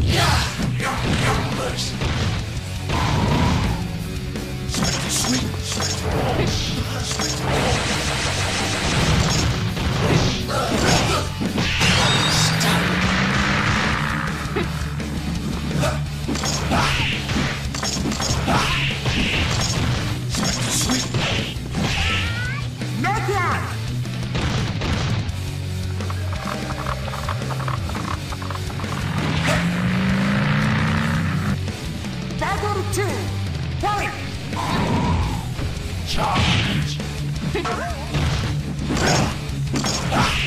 Yeah! Your! Not one!